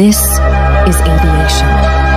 This is aviation.